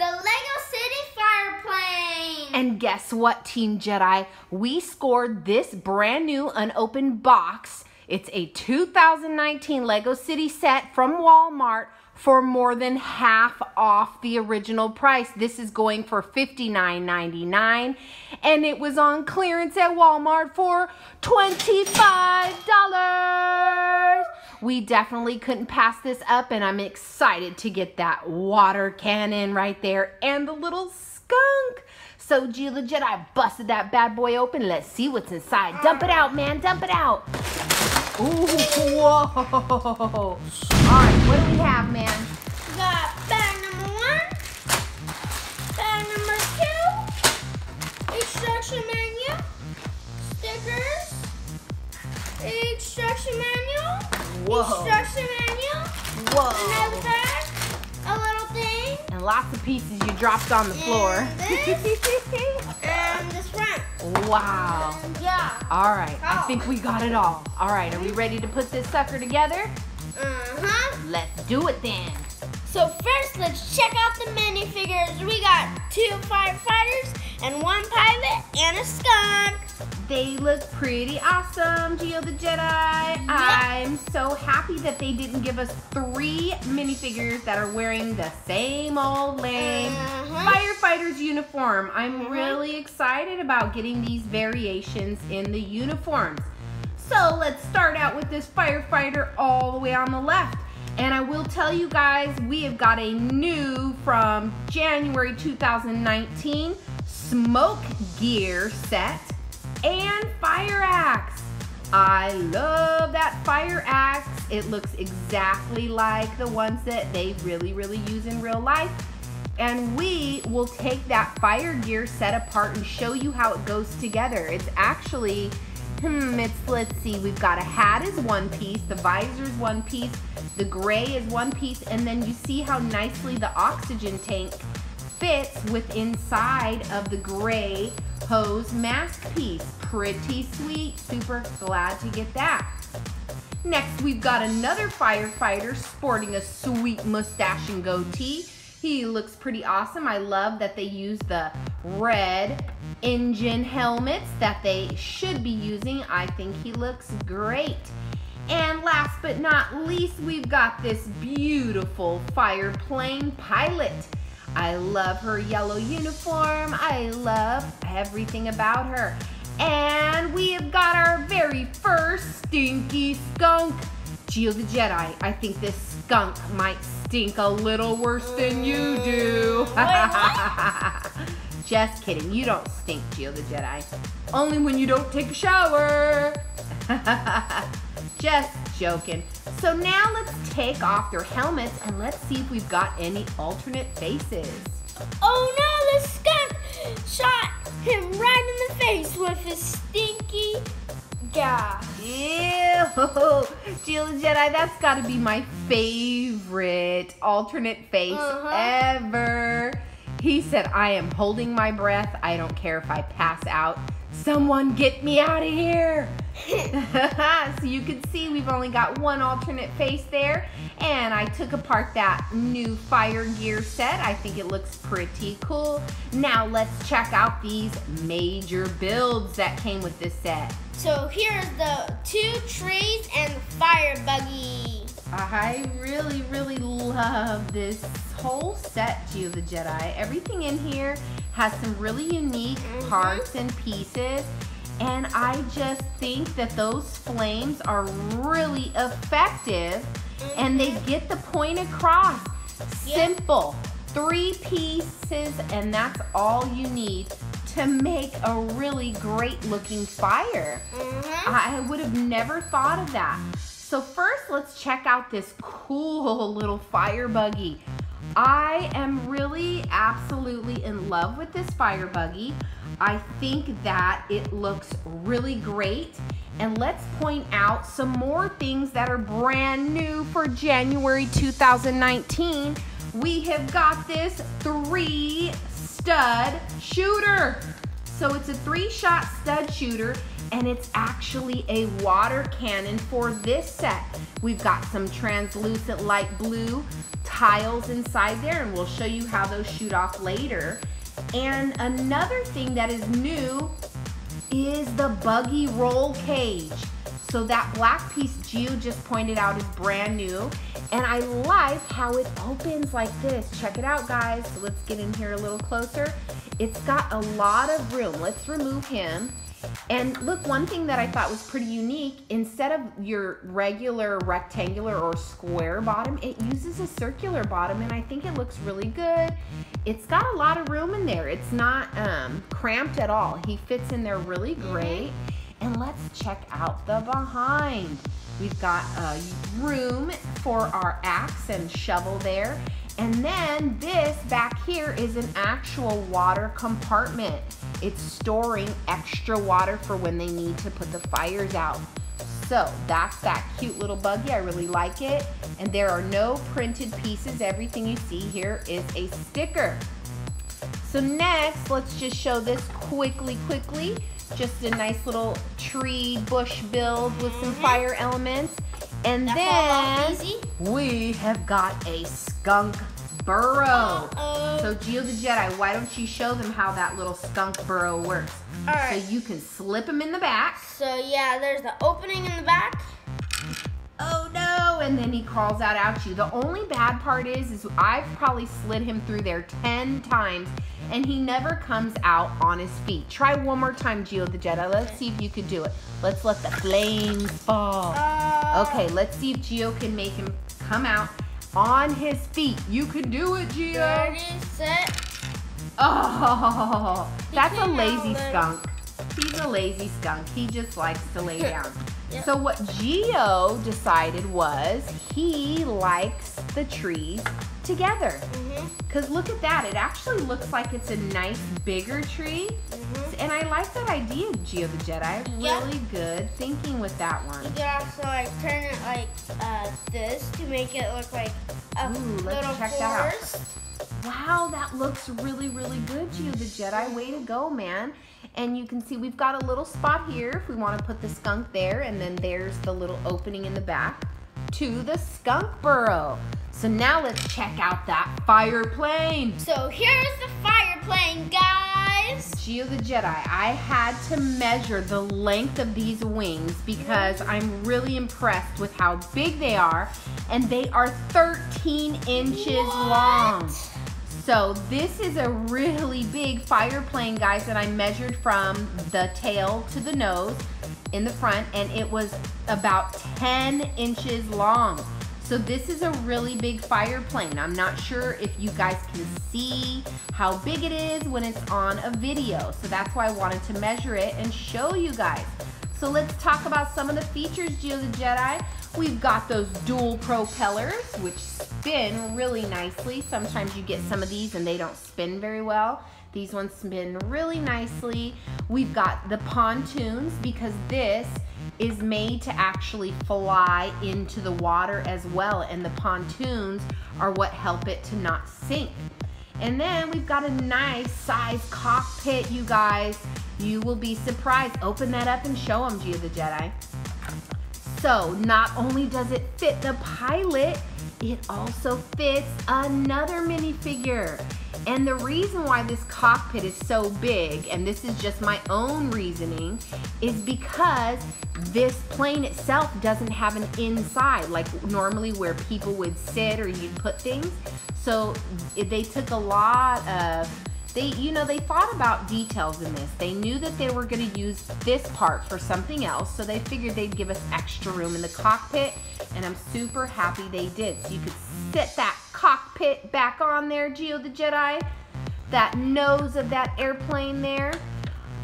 the Lego City Fire Plane. And guess what, Team Jedi? We scored this brand new unopened box. It's a 2019 Lego City set from Walmart for more than half off the original price. This is going for $59.99 and it was on clearance at Walmart for $25. We definitely couldn't pass this up and I'm excited to get that water cannon right there and the little skunk. So Gio the Jedi busted that bad boy open. Let's see what's inside. Dump it out, man. Dump it out. Ooh, whoa. All right, what do we have, man? We got bag number one, bag number two, instruction manual, stickers, instruction manual, Whoa. instruction manual, another Whoa. bag, a little thing, And lots of pieces you dropped on the floor. and this front. wow. And yeah. All right, I think we got it all. All right, are we ready to put this sucker together? Uh-huh. Let's do it then. So first, let's check out the minifigures. We got two firefighters and one pilot and a skunk. They look pretty awesome, Gio the Jedi. I'm so happy that they didn't give us three minifigures that are wearing the same old lame Uh-huh. firefighter's uniform. I'm Mhm. really excited about getting these variations in the uniforms. So let's start out with this firefighter all the way on the left. And I will tell you guys, we have got a new from January 2019 smoke gear set and fire axe. I love that fire axe. It looks exactly like the ones that they really, really use in real life. And we will take that fire gear set apart and show you how it goes together. It's actually, hmm, it's, let's see, we've got a hat is one piece, the visor is one piece, the gray is one piece, and then you see how nicely the oxygen tank fits with inside of the gray hose mask piece. Pretty sweet, super glad to get that. Next, we've got another firefighter sporting a sweet mustache and goatee. He looks pretty awesome. I love that they use the red engine helmets that they should be using. I think he looks great. And last but not least, we've got this beautiful fire plane pilot. I love her yellow uniform. I love everything about her. And we have got our very first stinky skunk. Gio the Jedi, I think this skunk might stink a little worse than you do. Just kidding, you don't stink, Gio the Jedi. Only when you don't take a shower. Just joking. So now let's take off their helmets and let's see if we've got any alternate faces. Oh no, the skunk shot him right in the face with his stinky gas. Ew, the Jedi, that's gotta be my favorite alternate face Uh-huh. ever. He said, I am holding my breath. I don't care if I pass out. Someone get me out of here. so you can see we've only got one alternate face there. And I took apart that new fire gear set. I think it looks pretty cool. Now let's check out these major builds that came with this set. So here's the two trees and the fire buggy. I really, really love this whole set, Gio the Jedi. Everything in here has some really unique Mhm. parts and pieces. And I just think that those flames are really effective and they get the point across. Simple. Three pieces, and that's all you need to make a really great looking fire. Mhm. I would have never thought of that. So first, let's check out this cool little fire buggy. I am really absolutely in love with this fire buggy. I think that it looks really great. And let's point out some more things that are brand new for January 2019. We have got this three stud shooter. So it's a three shot stud shooter and it's actually a water cannon for this set. We've got some translucent light blue tiles inside there and we'll show you how those shoot off later. And another thing that is new is the buggy roll cage. So that black piece Gio just pointed out is brand new. And I like how it opens like this. Check it out, guys. So let's get in here a little closer. It's got a lot of room. Let's remove him. And look, one thing that I thought was pretty unique, instead of your regular rectangular or square bottom, it uses a circular bottom and I think it looks really good. It's got a lot of room in there. It's not um, cramped at all. He fits in there really great. And let's check out the behind. We've got a room for our axe and shovel there. And then this back here is an actual water compartment. It's storing extra water for when they need to put the fires out. So that's that cute little buggy. I really like it. And there are no printed pieces. Everything you see here is a sticker. So next, let's just show this quickly, quickly. Just a nice little tree bush build with some Mhm. fire elements. And That then we have got a skunk burrow. So Gio the Jedi, why don't you show them how that little skunk burrow works? All So you can slip them in the back. So yeah, there's the opening in the back. Oh no, and then he crawls out at you. The only bad part is, is I've probably slid him through there 10 times and he never comes out on his feet. Try one more time, Gio the Jedi. Let's see if you can do it. Let's let the flames fall. Uh, Okay, let's see if Gio can make him come out on his feet. You can do it, Gio. Ready, set. Oh, He that's a lazy skunk. He's a lazy skunk. He just likes to lay down. Yep. So what Gio decided was he likes the trees together. Mhm. Cause look at that, it actually looks like it's a nice bigger tree. Mhm. And I like that idea, Gio the Jedi. Yeah. Really good thinking with that one. You can also like turn it like uh, this to make it look like a Ooh, let's little check that out. forest. Wow, that looks really, really good, Gio the Jedi. Way to go, man. And you can see we've got a little spot here if we want to put the skunk there. And then there's the little opening in the back to the skunk burrow. So now let's check out that fire plane. So here's the fire plane, guys. Gio the Jedi, I had to measure the length of these wings because I'm really impressed with how big they are. And they are 13 inches long. So this is a really big fire plane, guys, that I measured from the tail to the nose in the front, and it was about 10 inches long. So this is a really big fire plane. I'm not sure if you guys can see how big it is when it's on a video. So that's why I wanted to measure it and show you guys. So let's talk about some of the features, Gio the Jedi. We've got those dual propellers, which spin really nicely. Sometimes you get some of these and they don't spin very well. These ones spin really nicely. We've got the pontoons because this is made to actually fly into the water as well. And the pontoons are what help it to not sink. And then we've got a nice size cockpit, you guys. You will be surprised. Open that up and show them, Gio the Jedi. So not only does it fit the pilot, it also fits another minifigure. And the reason why this cockpit is so big, and this is just my own reasoning, is because this plane itself doesn't have an inside, like normally where people would sit or you'd put things. So they took a lot of they you know they thought about details in this they knew that they were going to use this part for something else so they figured they'd give us extra room in the cockpit and i'm super happy they did so you could sit that cockpit back on there gio the jedi that nose of that airplane there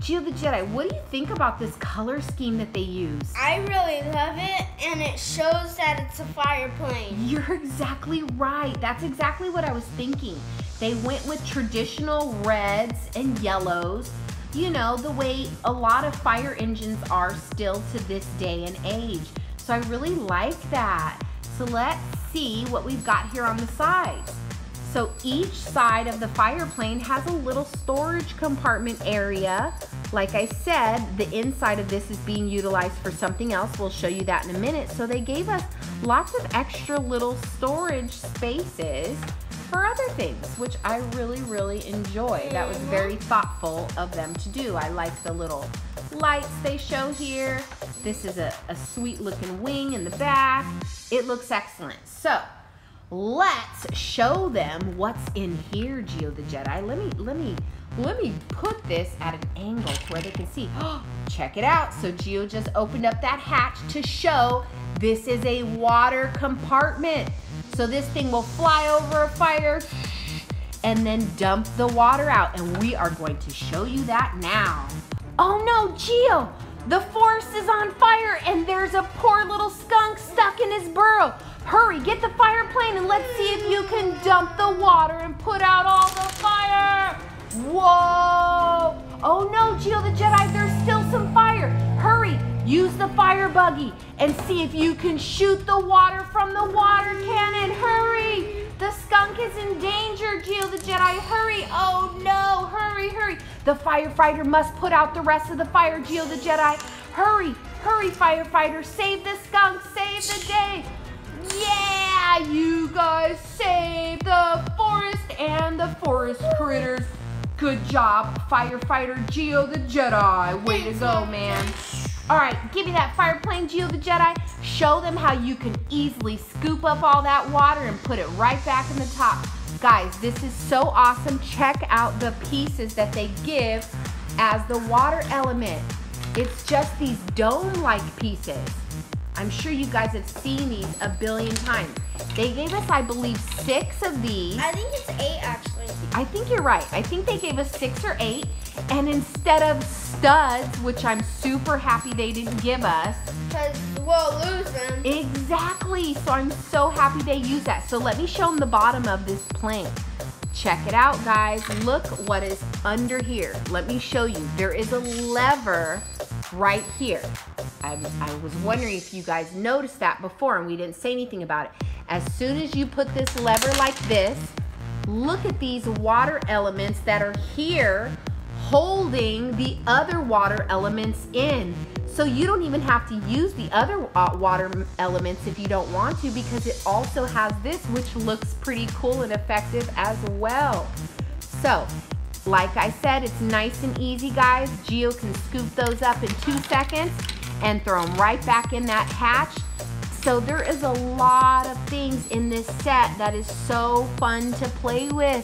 gio the jedi what do you think about this color scheme that they use I really love it, and it shows that it's a fire plane. You're exactly right. That's exactly what I was thinking. They went with traditional reds and yellows, you know, the way a lot of fire engines are still to this day and age. So I really like that. So let's see what we've got here on the sides. So each side of the fire plane has a little storage compartment area. Like I said, the inside of this is being utilized for something else. We'll show you that in a minute. So they gave us lots of extra little storage spaces for other things, which I really, really enjoy. That was very thoughtful of them to do. I like the little lights they show here. This is a, a sweet looking wing in the back. It looks excellent. So let's show them what's in here, Gio the Jedi. Let me, let me, let me put this at an angle where they can see. Check it out. So Gio just opened up that hatch to show this is a water compartment. So this thing will fly over a fire and then dump the water out. And we are going to show you that now. Oh no, Gio, the forest is on fire and there's a poor little skunk stuck in his burrow. Hurry, get the fire plane and let's see if you can dump the water and put out all the fire. Whoa! Oh no, Gio the Jedi, there's still some fire. Hurry, use the fire buggy and see if you can shoot the water from the water cannon. Hurry! The skunk is in danger, Gio the Jedi. Hurry! Oh no! Hurry, hurry! The firefighter must put out the rest of the fire, Gio the Jedi. Hurry! Hurry, firefighter! Save the skunk! Save the day! Yeah! You guys saved the forest and the forest critters. Good job, firefighter Gio the Jedi. Way to go, man. All right, give me that fire plane, Gio the Jedi. Show them how you can easily scoop up all that water and put it right back in the top. Guys, this is so awesome. Check out the pieces that they give as the water element. It's just these dome-like pieces. I'm sure you guys have seen these a billion times. They gave us, I believe, six of these. I think it's eight actually. I think you're right. I think they gave us six or eight. And instead of studs, which I'm super happy they didn't give us. Because we'll lose them. Exactly. So I'm so happy they used that. So let me show them the bottom of this plank. Check it out, guys. Look what is under here. Let me show you. There is a lever right here. I, I was wondering if you guys noticed that before and we didn't say anything about it. As soon as you put this lever like this, look at these water elements that are here holding the other water elements in. So you don't even have to use the other water elements if you don't want to because it also has this which looks pretty cool and effective as well. So like I said, it's nice and easy guys. Gio can scoop those up in two seconds and throw them right back in that hatch. So there is a lot of things in this set that is so fun to play with.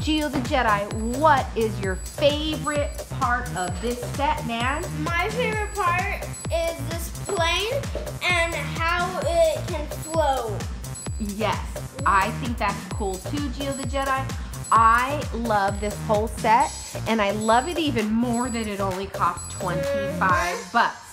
Gio the Jedi, what is your favorite part of this set, man? My favorite part is this plane and how it can flow. Yes, I think that's cool too, Gio the Jedi. I love this whole set and I love it even more that it only costs 25 Mhm. bucks.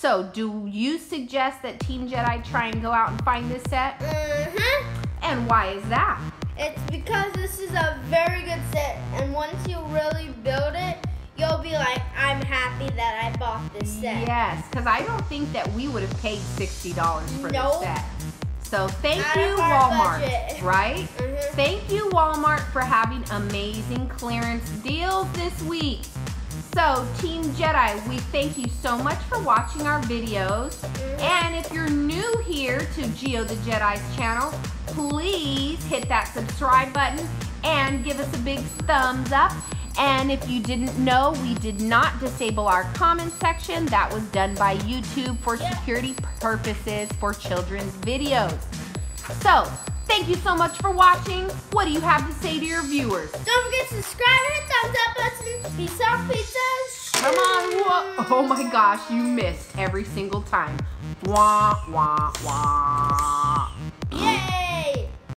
So do you suggest that Team Jedi try and go out and find this set? Mm-hmm. And why is that? It's because this is a very good set, and once you really build it, you'll be like, I'm happy that I bought this set. Yes, because I don't think that we would have paid $60 for Nope. this set. So thank Out you, Walmart, budget. right? Mhm. Thank you, Walmart, for having amazing clearance deals this week. So, Team Jedi, we thank you so much for watching our videos. And if you're new here to Gio the Jedi's channel, please hit that subscribe button and give us a big thumbs up. And if you didn't know, we did not disable our comment section. That was done by YouTube for security purposes for children's videos. So, thank you so much for watching. What do you have to say to your viewers? Don't forget to subscribe and hit thumbs up button. Peace out, pizzas. Come on, wha- oh my gosh, you missed every single time. Wah, wah, wah.